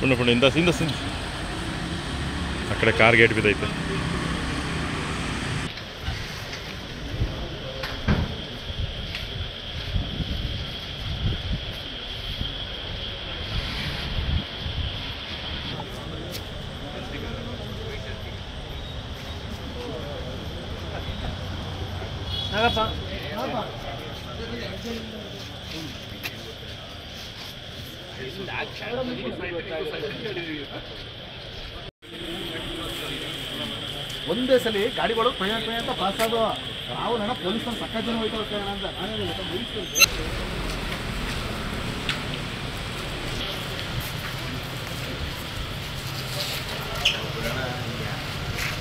పండు పండు ఇందా ఇందా అక్కడ కార్ గేట్ మీద అయితే 나가봐 나가봐 ಒಂದೇ ಸಲ ಗಾಡಿಗಳು ಪ್ರಯಾಣ ಪ್ರಯಾಣ ಅಂತ ಪಾಸ್ ಆದೋ ನಾವು ನನ್ನ ಪೊಲೀಸ್ ಸಕ್ಕ ಜನ ಹೋಯ್ತಾವ ಕಾರಣ ಅಂತ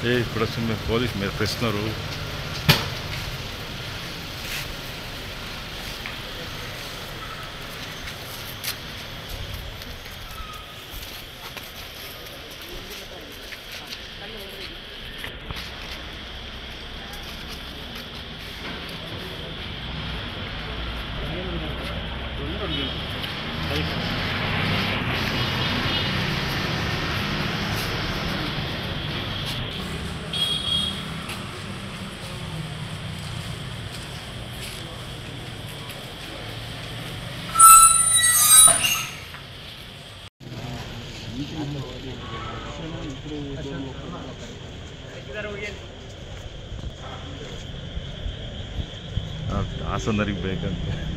ಏ, ಕೂಡ ಸುಮ್ಮನೆ ಪೊಲೀಸ್ ಮೇಲೆ ಪ್ರೆಸ್ನವರು ಹಾಸನರಿಗೆ ಬೇಕಂತೆ.